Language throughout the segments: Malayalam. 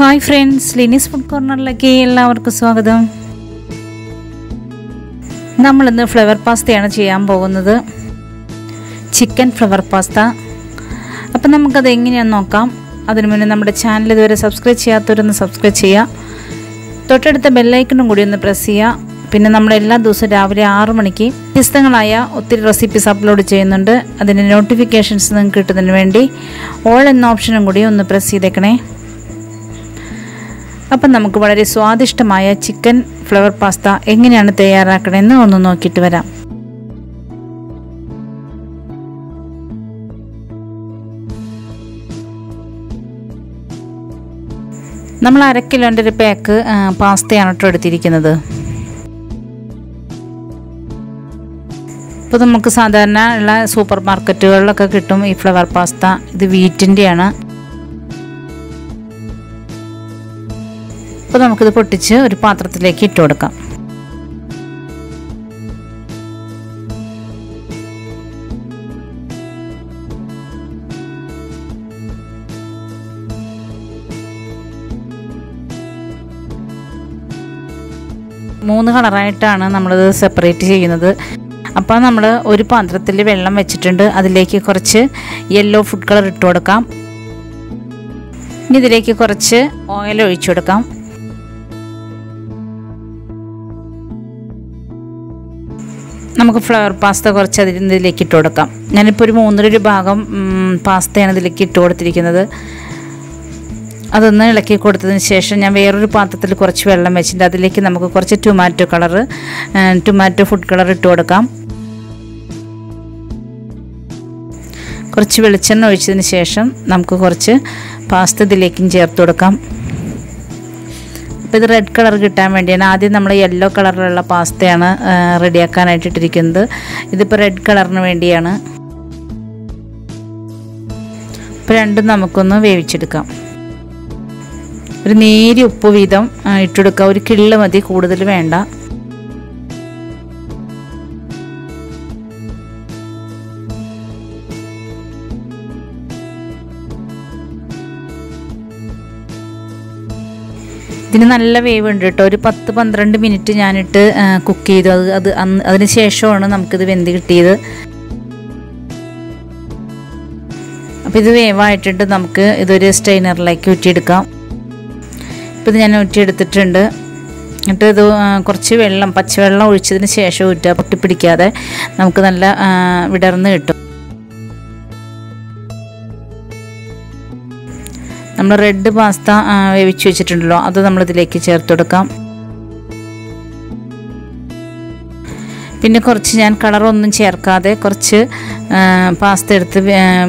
ഹായ് ഫ്രണ്ട്സ് ലിനീസ് ഫുഡ് കോർണറിലേക്ക് എല്ലാവർക്കും സ്വാഗതം. നമ്മളിന്ന് ഫ്ലവർ പാസ്തയാണ് ചെയ്യാൻ പോകുന്നത്. Chicken flower pasta. അപ്പം നമുക്കത് എങ്ങനെയാണെന്ന് നോക്കാം. അതിനു മുന്നേ നമ്മുടെ ചാനൽ ഇതുവരെ സബ്സ്ക്രൈബ് ചെയ്യാത്തവരൊന്ന് സബ്സ്ക്രൈബ് ചെയ്യുക. തൊട്ടടുത്ത ബെല്ലൈക്കണും കൂടി ഒന്ന് പ്രസ് ചെയ്യുക. പിന്നെ നമ്മൾ എല്ലാ ദിവസവും രാവിലെ ആറു മണിക്ക് വ്യത്യസ്തങ്ങളായ ഒത്തിരി റെസിപ്പീസ് അപ്ലോഡ് ചെയ്യുന്നുണ്ട്. അതിന്റെ നോട്ടിഫിക്കേഷൻസ് നിങ്ങൾക്ക് കിട്ടുന്നതിന് വേണ്ടി ഓൾ എന്ന ഓപ്ഷനും കൂടി ഒന്ന് പ്രസ് ചെയ്തേക്കണേ. അപ്പം നമുക്ക് വളരെ സ്വാദിഷ്ടമായ ചിക്കൻ ഫ്ലവർ പാസ്ത എങ്ങനെയാണ് തയ്യാറാക്കണമെന്ന് ഒന്ന് നോക്കിയിട്ട് വരാം. നമ്മൾ അര കിലോന്റെ ഒരു പാക്ക് പാസ്തയാണ് കേട്ടോ എടുത്തിരിക്കുന്നത്. ഇപ്പോൾ നമുക്ക് സാധാരണ ഉള്ള സൂപ്പർ മാർക്കറ്റുകളിലൊക്കെ കിട്ടും ഈ ഫ്ലവർ പാസ്ത. ഇത് വീറ്റിന്റെയാണ്. അപ്പോൾ നമുക്കിത് പൊട്ടിച്ച് ഒരു പാത്രത്തിലേക്ക് ഇട്ട് കൊടുക്കാം. മൂന്ന് കളറായിട്ടാണ് നമ്മളിത് സെപ്പറേറ്റ് ചെയ്യുന്നത്. അപ്പോൾ നമ്മൾ ഒരു പാത്രത്തിൽ വെള്ളം വെച്ചിട്ടുണ്ട്. അതിലേക്ക് കുറച്ച് യെല്ലോ ഫുഡ് കളർ ഇട്ട് കൊടുക്കാം. ഇതിലേക്ക് കുറച്ച് ഓയിൽ ഒഴിച്ചു കൊടുക്കാം. നമുക്ക് ഫ്ലവർ പാസ്ത കുറച്ച് അതിൽ ഇതിലേക്ക് ഇട്ട് കൊടുക്കാം. ഞാനിപ്പോൾ ഒരു മൂന്നര ഭാഗം പാസ്തയാണ് ഇതിലേക്ക് ഇട്ട് കൊടുത്തിരിക്കുന്നത്. അതൊന്ന് ഇളക്കി കൊടുത്തതിന് ശേഷം ഞാൻ വേറൊരു പാത്രത്തിൽ കുറച്ച് വെള്ളം വെച്ചിട്ടുണ്ട്. അതിലേക്ക് നമുക്ക് കുറച്ച് tomato colour tomato food colour ഇട്ട് കൊടുക്കാം. കുറച്ച് വെളിച്ചെണ്ണ ഒഴിച്ചതിന് ശേഷം നമുക്ക് കുറച്ച് പാസ്ത ഇതിലേക്കും ചേർത്ത് കൊടുക്കാം. അപ്പോൾ ഇത് റെഡ് കളർ കിട്ടാൻ വേണ്ടിയാണ്. ആദ്യം നമ്മൾ യെല്ലോ കളറിലുള്ള പാസ്തയാണ് റെഡിയാക്കാനായിട്ട് ഇട്ടിരിക്കുന്നത്. ഇതിപ്പോൾ റെഡ് കളറിന് വേണ്ടിയാണ്. ഇപ്പോൾ രണ്ടും നമുക്കൊന്ന് വേവിച്ചെടുക്കാം. ഒരു നേരി ഉപ്പ് വീതം ഇട്ടെടുക്കുക ഒരു കിള്ള് മതി കൂടുതൽ വേണ്ട. ഇതിന് നല്ല വേവ് ഉണ്ട് കേട്ടോ. ഒരു പത്ത് പന്ത്രണ്ട് മിനിറ്റ് ഞാനിട്ട് കുക്ക് ചെയ്തു. അത് അത് അതിന് ശേഷമാണ് നമുക്കിത് വെന്ത് കിട്ടിയത്. അപ്പോൾ ഇത് വേവായിട്ടിട്ട് നമുക്ക് ഇതൊരു സ്റ്റൈനറിലേക്ക് ഊറ്റിയെടുക്കാം. ഇപ്പോൾ ഇത് ഞാൻ ഊറ്റിയെടുത്തിട്ടുണ്ട്. എന്നിട്ട് ഇത് കുറച്ച് വെള്ളം പച്ചവെള്ളം ഒഴിച്ചതിന് ശേഷം ഊറ്റുക. പൊട്ടിപ്പിടിക്കാതെ നമുക്ക് നല്ല വിടർന്ന് കിട്ടും. നമ്മൾ റെഡ് പാസ്ത വേവിച്ച് വെച്ചിട്ടുണ്ടല്ലോ. അത് നമ്മളിതിലേക്ക് ചേർത്ത് കൊടുക്കാം. പിന്നെ കുറച്ച് ഞാൻ കളറൊന്നും ചേർക്കാതെ കുറച്ച് പാസ്ത എടുത്ത്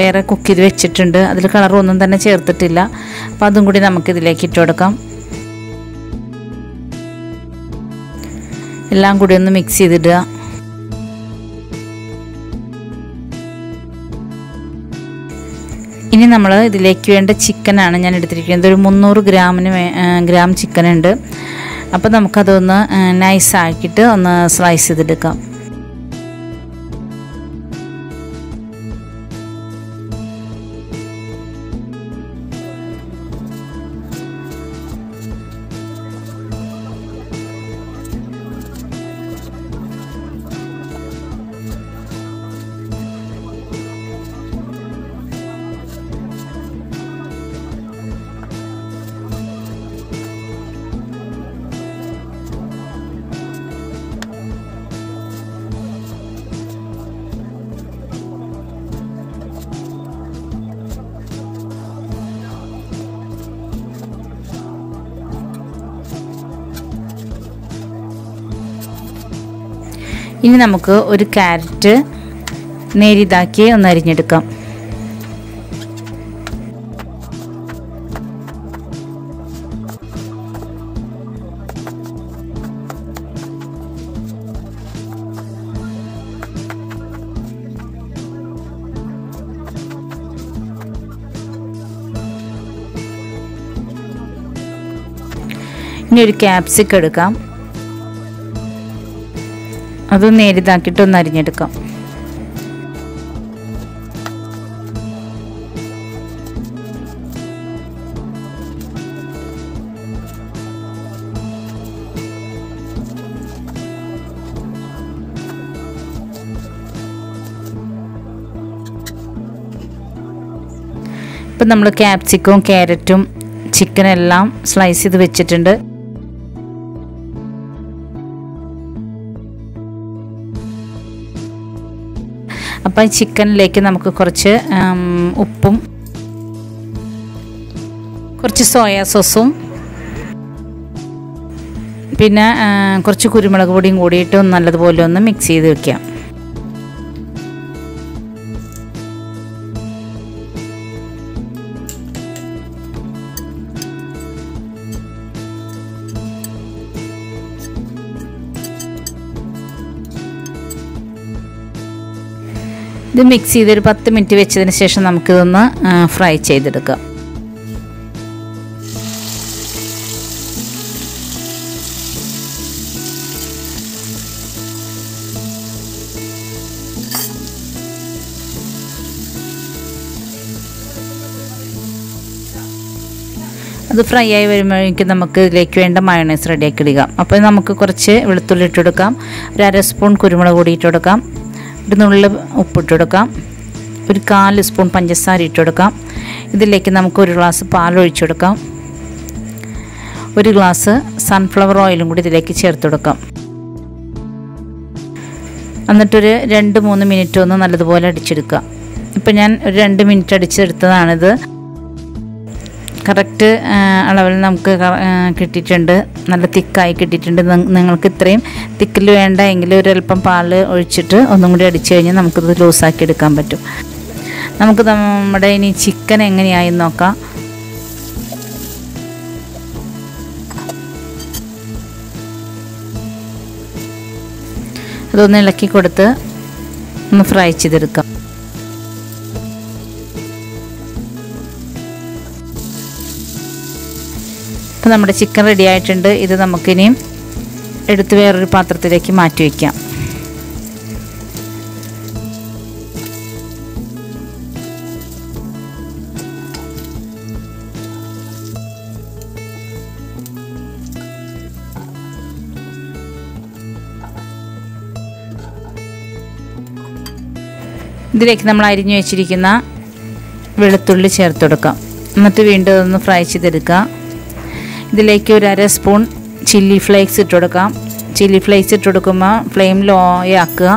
വേറെ കുക്ക് ചെയ്ത് വെച്ചിട്ടുണ്ട്. അതിൽ കളറൊന്നും തന്നെ ചേർത്തിട്ടില്ല. അപ്പോൾ അതും കൂടി നമുക്കിതിലേക്ക് ഇട്ട് കൊടുക്കാം. എല്ലാം കൂടി ഒന്ന് മിക്സ് ചെയ്തിടുക. ഇനി നമ്മൾ ഇതിലേക്ക് വേണ്ട ചിക്കനാണ് ഞാൻ എടുത്തിരിക്കുന്നത്. ഒരു മുന്നൂറ് ഗ്രാമിന് ഗ്രാം ചിക്കൻ ഉണ്ട് അപ്പോൾ നമുക്കതൊന്ന് നൈസാക്കിയിട്ട് ഒന്ന് സ്ലൈസ് ചെയ്തെടുക്കാം. ഇനി നമുക്ക് ഒരു ക്യാരറ്റ് നേരിതാക്കി ഒന്ന് അരിഞ്ഞെടുക്കാം. ഇനി ഒരു ക്യാപ്സിക്കം എടുക്കാം. അതൊന്ന് എരിതാക്കിയിട്ട് ഒന്ന് അരിഞ്ഞെടുക്കാം. ഇപ്പം നമ്മൾ ക്യാപ്സിക്കവും ക്യാരറ്റും ചിക്കനെല്ലാം സ്ലൈസ് ചെയ്ത് വെച്ചിട്ടുണ്ട്. അപ്പം ചിക്കനിലേക്ക് നമുക്ക് കുറച്ച് ഉപ്പും കുറച്ച് സോയാ സോസും പിന്നെ കുറച്ച് കുരുമുളക് പൊടിയും കൂടിയിട്ട് നല്ലതുപോലെ ഒന്ന് മിക്സ് ചെയ്ത് വെക്കാം. ഇത് മിക്സ് ചെയ്ത് ഒരു പത്ത് മിനിറ്റ് വെച്ചതിന് ശേഷം നമുക്കിതൊന്ന് ഫ്രൈ ചെയ്തെടുക്കാം. അത് ഫ്രൈ ആയി വരുമ്പോഴേക്കും നമുക്ക് ഇതിലേക്ക് വേണ്ട മയോണൈസ് റെഡിയാക്കി ഇടുക. അപ്പോൾ നമുക്ക് കുറച്ച് വെളുത്തുള്ളി ഇട്ടെടുക്കാം ഒരു അര സ്പൂൺ കുരുമുളക് കൂടി ഇട്ട് കൊടുക്കാം. ഒരു നുള്ളി ഉപ്പിട്ട് കൊടുക്കാം ഒരു കാൽ സ്പൂൺ പഞ്ചസാര ഇട്ട് കൊടുക്കാം ഇതിലേക്ക് നമുക്ക് ഒരു ഗ്ലാസ് പാൽ ഒഴിച്ചു കൊടുക്കാം ഒരു ഗ്ലാസ് സൺഫ്ലവർ ഓയിലും കൂടി ഇതിലേക്ക് ചേർത്ത് കൊടുക്കാം എന്നിട്ടൊരു രണ്ട് മൂന്ന് മിനിറ്റ് ഒന്ന് നല്ലതുപോലെ അടിച്ചെടുക്കുക. ഇപ്പം ഞാൻ ഒരു രണ്ട് മിനിറ്റ് അടിച്ചെടുത്തതാണിത്. കറക്റ്റ് അളവിൽ നമുക്ക് കിട്ടിയിട്ടുണ്ട്. നല്ല തിക്കായി കിട്ടിയിട്ടുണ്ട്. നിങ്ങൾക്ക് ഇത്രയും തിക്കിൽ വേണ്ട എങ്കിൽ ഒരല്പം പാൽ ഒഴിച്ചിട്ട് ഒന്നും കൂടി അടിച്ചു കഴിഞ്ഞാൽ നമുക്കിത് ലൂസാക്കി എടുക്കാൻ പറ്റും. നമുക്ക് നമ്മുടെ ഇനി ചിക്കൻ എങ്ങനെയായി നോക്കാം. അതൊന്ന് ഇളക്കി കൊടുത്ത് ഒന്ന് ഫ്രൈ ചെയ്തെടുക്കാം. അപ്പോൾ നമ്മുടെ ചിക്കൻ റെഡി ആയിട്ടുണ്ട്. ഇത് നമുക്കിനി എടുത്ത് വേറൊരു പാത്രത്തിലേക്ക് മാറ്റി വയ്ക്കാം ഇതിലേക്ക് നമ്മൾ അരിഞ്ഞു വെച്ചിരിക്കുന്ന വെളുത്തുള്ളി ചേർത്ത് കൊടുക്കാം. എന്നിട്ട് വീണ്ടും ഒന്ന് ഫ്രൈ ചെയ്തെടുക്കുക ഇതിലേക്ക് ഒരു അര സ്പൂൺ ചില്ലി ഫ്ലേക്സ് ഇട്ട് കൊടുക്കാം. ചില്ലി ഫ്ലേക്സ് ഇട്ട് കൊടുക്കുമ്പോൾ ഫ്ലെയിം ലോ ആക്കുക.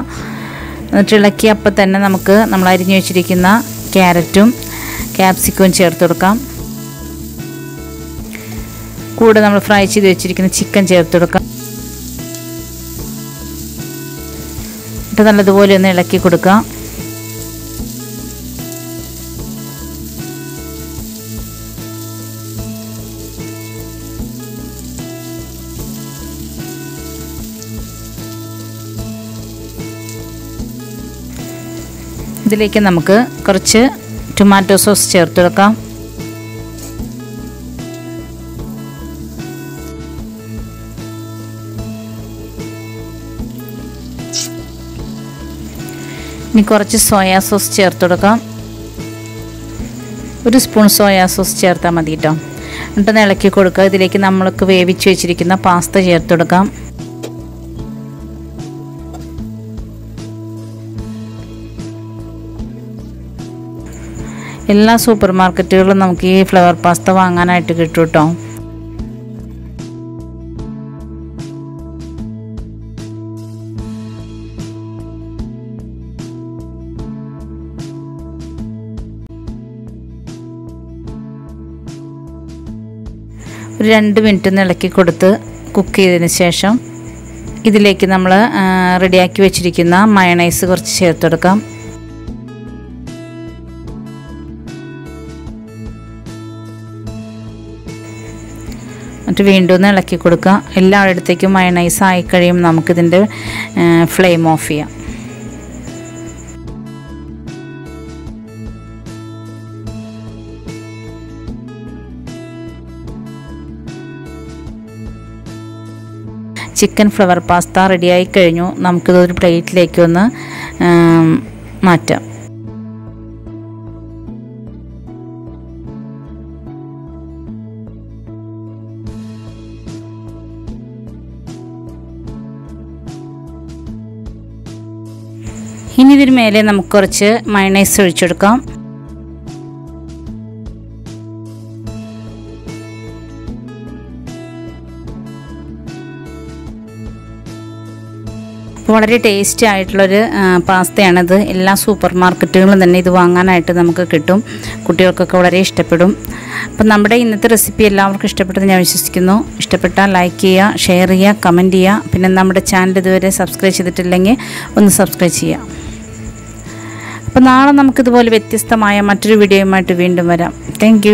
എന്നിട്ട് ഇളക്കി അപ്പം തന്നെ നമുക്ക് നമ്മൾ അരിഞ്ഞു വെച്ചിരിക്കുന്ന ക്യാരറ്റും ക്യാപ്സിക്കവും ചേർത്ത് കൊടുക്കാം. കൂടെ നമ്മൾ ഫ്രൈ ചെയ്ത് വെച്ചിരിക്കുന്ന ചിക്കൻ ചേർത്ത് കൊടുക്കാം. എന്നിട്ട് നല്ലതുപോലെ ഒന്ന് ഇളക്കി കൊടുക്കാം. ഇതിലേക്ക് നമുക്ക് കുറച്ച് ടൊമാറ്റോ സോസ് ചേർത്ത് കൊടുക്കാം. ഇനി കുറച്ച് സോയാ സോസ് ചേർത്ത് കൊടുക്കാം. ഒരു സ്പൂൺ സോയാ സോസ് ചേർത്താൽ മതി കേട്ടോ ഇളക്കി കൊടുക്കുക. ഇതിലേക്ക് നമ്മൾക്ക് വേവിച്ച് വെച്ചിരിക്കുന്ന പാസ്ത ചേർത്ത് കൊടുക്കാം. എല്ലാ സൂപ്പർ മാർക്കറ്റുകളിലും നമുക്ക് ഈ ഫ്ലവർ പാസ്ത വാങ്ങാനായിട്ട് കിട്ടും കേട്ടോ ഒരു രണ്ട് മിനിറ്റ് ഒന്ന് ഇളക്കി കൊടുത്ത് കുക്ക് ചെയ്തതിന് ശേഷം ഇതിലേക്ക് നമ്മൾ റെഡിയാക്കി വെച്ചിരിക്കുന്ന മയണൈസ് കുറച്ച് ചേർത്ത് കൊടുക്കാം എന്നിട്ട് വീണ്ടും ഒന്ന് ഇളക്കി കൊടുക്കുക. എല്ലായിടത്തേക്കും മയണൈസ് ആയി കഴിയുമ്പോൾ നമുക്കിതിന്റെ ഫ്ലെയിം ഓഫ് ചെയ്യാം. ചിക്കൻ ഫ്ലവർ പാസ്ത റെഡിയായി കഴിഞ്ഞു. നമുക്കിതൊരു പ്ലേറ്റിലേക്ക് ഒന്ന് മാറ്റാം. ഇതിന് മേലെ നമുക്ക് കുറച്ച് മയണൈസ് ഒഴിച്ചെടുക്കാം. വളരെ ടേസ്റ്റി ആയിട്ടുള്ളൊരു പാസ്തയാണത്. എല്ലാ സൂപ്പർ മാർക്കറ്റുകളിലും തന്നെ ഇത് വാങ്ങാനായിട്ട് നമുക്ക് കിട്ടും. കുട്ടികൾക്കൊക്കെ വളരെ ഇഷ്ടപ്പെടും. അപ്പം നമ്മുടെ ഇന്നത്തെ റെസിപ്പി എല്ലാവർക്കും ഇഷ്ടപ്പെട്ടെന്ന് ഞാൻ വിശ്വസിക്കുന്നു. ഇഷ്ടപ്പെട്ടാൽ ലൈക്ക് ചെയ്യുക ഷെയർ ചെയ്യുക കമന്റ് ചെയ്യുക. പിന്നെ നമ്മുടെ ചാനൽ ഇതുവരെ സബ്സ്ക്രൈബ് ചെയ്തിട്ടില്ലെങ്കിൽ ഒന്ന് സബ്സ്ക്രൈബ് ചെയ്യുക. അപ്പോൾ നാളെ നമുക്കിതുപോലെ വ്യത്യസ്തമായ മറ്റൊരു വീഡിയോയുമായിട്ട് വീണ്ടും വരാം. താങ്ക്